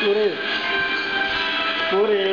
पूरे पूरे